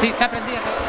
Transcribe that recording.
Sí, está prendida. Está.